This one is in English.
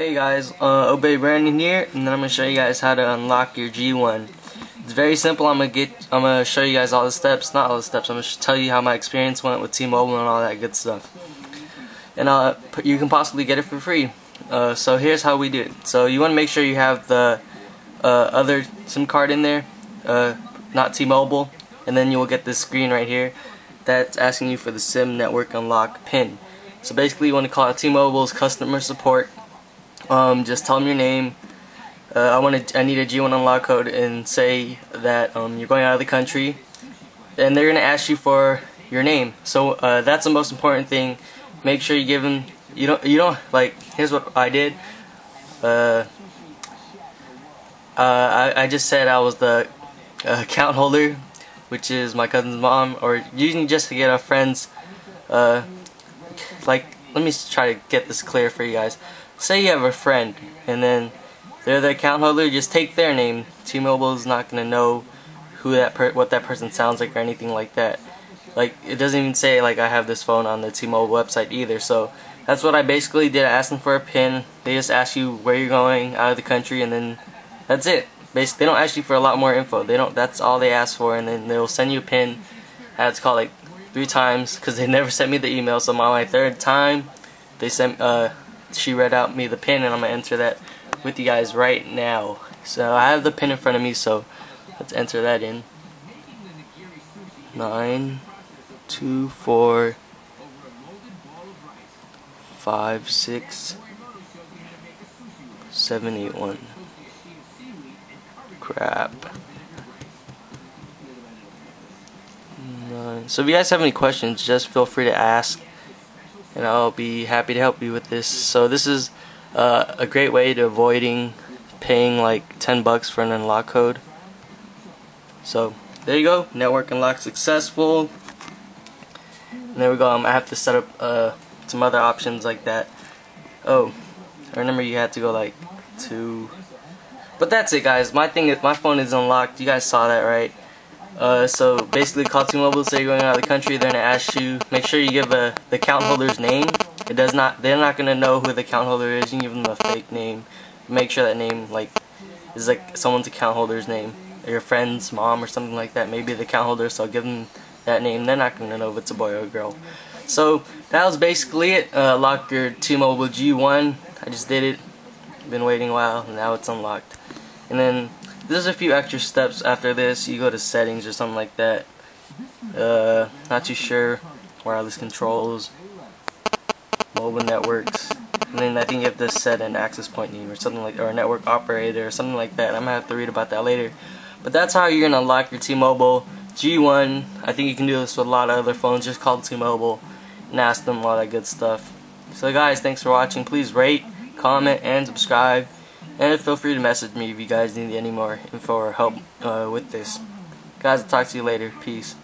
Hey guys, uh, Obey Brandon here, and then I'm gonna show you guys how to unlock your G1. It's very simple. I'm gonna get, I'm gonna show you guys all the steps, not all the steps. I'm gonna tell you how my experience went with T-Mobile and all that good stuff. And uh, you can possibly get it for free. Uh, so here's how we do it. So you want to make sure you have the uh, other SIM card in there, uh, not T-Mobile, and then you will get this screen right here that's asking you for the SIM network unlock PIN. So basically, you want to call T-Mobile's customer support. Um, just tell them your name. Uh, I want to. I need a G1 unlock code, and say that um, you're going out of the country, and they're gonna ask you for your name. So uh, that's the most important thing. Make sure you give them. You don't. You don't like. Here's what I did. Uh, uh, I, I just said I was the uh, account holder, which is my cousin's mom, or using just to get a friend's uh, like let me try to get this clear for you guys say you have a friend and then they're the account holder just take their name. T-Mobile is not gonna know who that per what that person sounds like or anything like that. Like it doesn't even say like I have this phone on the T-Mobile website either so that's what I basically did. I asked them for a pin. They just ask you where you're going out of the country and then that's it. Basically they don't ask you for a lot more info. They don't that's all they ask for and then they'll send you a pin. I had to call like three times because they never sent me the email. So on my third time, they sent. Uh, she read out me the pin, and I'm gonna enter that with you guys right now. So I have the pin in front of me. So let's enter that in. Nine, two, four, five, six, seven, eight, one. Crap. Nine. So if you guys have any questions, just feel free to ask, and I'll be happy to help you with this. So this is uh, a great way to avoiding paying like 10 bucks for an unlock code. So there you go, network unlock successful. And there we go. Um, I have to set up uh, some other options like that. Oh, I remember you had to go like to. But that's it, guys. My thing is, my phone is unlocked. You guys saw that, right? Uh, so basically, call T-Mobile, say you're going out of the country, they're gonna ask you, make sure you give a, the account holder's name. It does not, they're not gonna know who the account holder is. You can give them a fake name. Make sure that name like is like someone's account holder's name, or your friend's mom or something like that. Maybe the account holder, so give them that name. They're not gonna know if it's a boy or a girl. So that was basically it. Uh, lock your T-Mobile G1. I just did it. Been waiting a while, now it's unlocked. And then there's a few extra steps after this. You go to settings or something like that. Uh, not too sure. Wireless controls, mobile networks, and then I think you have to set an access point name or something like, or a network operator or something like that. I'm gonna have to read about that later. But that's how you're gonna unlock your T-Mobile G1. I think you can do this with a lot of other phones. Just call T-Mobile and ask them all that good stuff. So guys, thanks for watching. Please rate, comment, and subscribe. And feel free to message me if you guys need any more info or help uh, with this. Guys, I'll talk to you later. Peace.